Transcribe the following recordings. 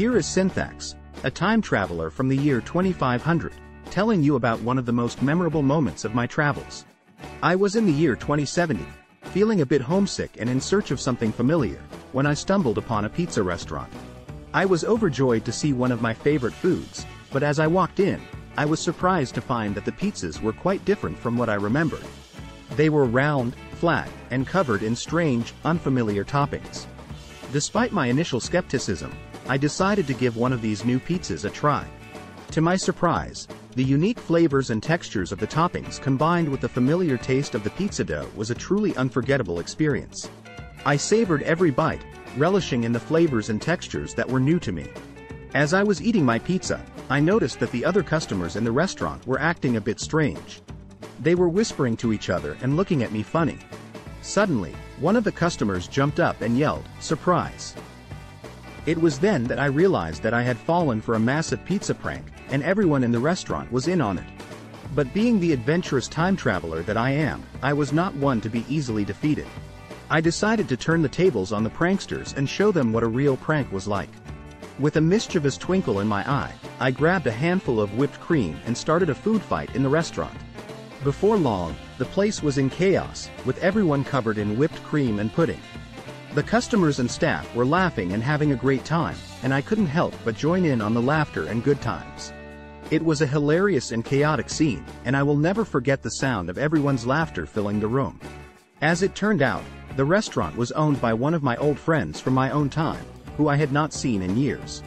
Here is Synthax, a time traveler from the year 2500, telling you about one of the most memorable moments of my travels. I was in the year 2070, feeling a bit homesick and in search of something familiar, when I stumbled upon a pizza restaurant. I was overjoyed to see one of my favorite foods, but as I walked in, I was surprised to find that the pizzas were quite different from what I remembered. They were round, flat, and covered in strange, unfamiliar toppings. Despite my initial skepticism, I decided to give one of these new pizzas a try. To my surprise, the unique flavors and textures of the toppings combined with the familiar taste of the pizza dough was a truly unforgettable experience. I savored every bite, relishing in the flavors and textures that were new to me. As I was eating my pizza, I noticed that the other customers in the restaurant were acting a bit strange. They were whispering to each other and looking at me funny. Suddenly, one of the customers jumped up and yelled, surprise. It was then that I realized that I had fallen for a massive pizza prank, and everyone in the restaurant was in on it. But being the adventurous time traveler that I am, I was not one to be easily defeated. I decided to turn the tables on the pranksters and show them what a real prank was like. With a mischievous twinkle in my eye, I grabbed a handful of whipped cream and started a food fight in the restaurant. Before long, the place was in chaos, with everyone covered in whipped cream and pudding. The customers and staff were laughing and having a great time, and I couldn't help but join in on the laughter and good times. It was a hilarious and chaotic scene, and I will never forget the sound of everyone's laughter filling the room. As it turned out, the restaurant was owned by one of my old friends from my own time, who I had not seen in years.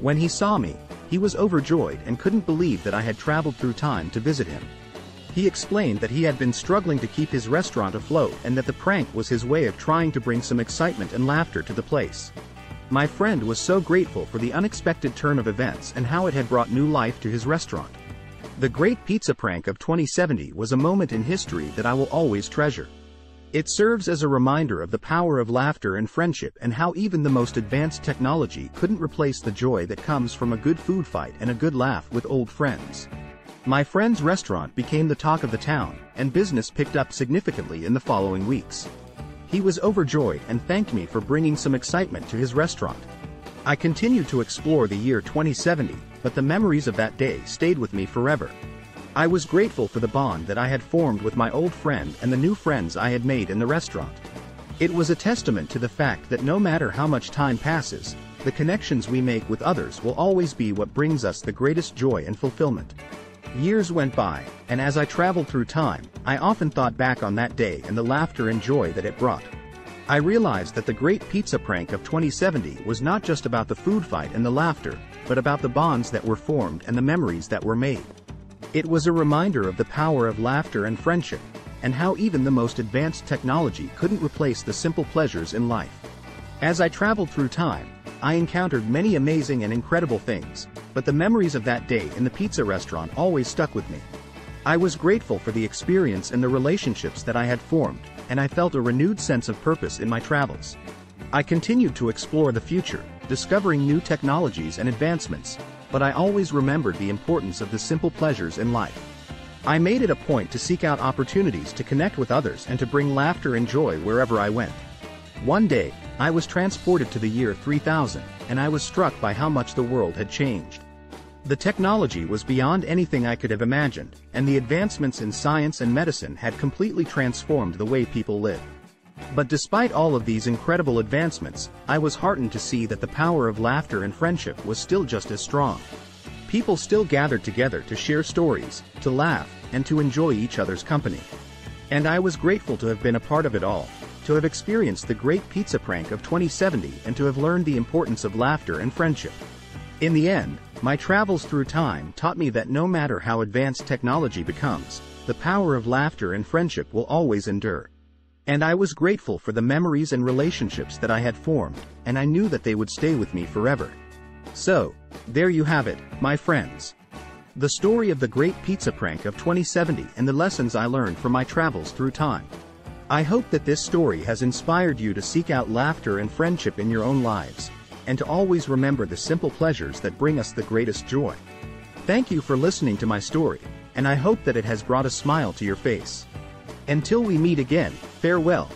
When he saw me, he was overjoyed and couldn't believe that I had traveled through time to visit him. He explained that he had been struggling to keep his restaurant afloat and that the prank was his way of trying to bring some excitement and laughter to the place. My friend was so grateful for the unexpected turn of events and how it had brought new life to his restaurant. The Great Pizza Prank of 2070 was a moment in history that I will always treasure. It serves as a reminder of the power of laughter and friendship and how even the most advanced technology couldn't replace the joy that comes from a good food fight and a good laugh with old friends. My friend's restaurant became the talk of the town, and business picked up significantly in the following weeks. He was overjoyed and thanked me for bringing some excitement to his restaurant. I continued to explore the year 2070, but the memories of that day stayed with me forever. I was grateful for the bond that I had formed with my old friend and the new friends I had made in the restaurant. It was a testament to the fact that no matter how much time passes, the connections we make with others will always be what brings us the greatest joy and fulfillment. Years went by, and as I traveled through time, I often thought back on that day and the laughter and joy that it brought. I realized that the great pizza prank of 2070 was not just about the food fight and the laughter, but about the bonds that were formed and the memories that were made. It was a reminder of the power of laughter and friendship, and how even the most advanced technology couldn't replace the simple pleasures in life. As I traveled through time, I encountered many amazing and incredible things, but the memories of that day in the pizza restaurant always stuck with me. I was grateful for the experience and the relationships that I had formed, and I felt a renewed sense of purpose in my travels. I continued to explore the future, discovering new technologies and advancements, but I always remembered the importance of the simple pleasures in life. I made it a point to seek out opportunities to connect with others and to bring laughter and joy wherever I went. One day, I was transported to the year 3000, and I was struck by how much the world had changed. The technology was beyond anything I could have imagined, and the advancements in science and medicine had completely transformed the way people live. But despite all of these incredible advancements, I was heartened to see that the power of laughter and friendship was still just as strong. People still gathered together to share stories, to laugh, and to enjoy each other's company. And I was grateful to have been a part of it all, to have experienced the great pizza prank of 2070 and to have learned the importance of laughter and friendship. In the end, my travels through time taught me that no matter how advanced technology becomes, the power of laughter and friendship will always endure. And I was grateful for the memories and relationships that I had formed, and I knew that they would stay with me forever. So, there you have it, my friends. The story of the great pizza prank of 2070 and the lessons I learned from my travels through time. I hope that this story has inspired you to seek out laughter and friendship in your own lives, and to always remember the simple pleasures that bring us the greatest joy. Thank you for listening to my story, and I hope that it has brought a smile to your face. Until we meet again, farewell.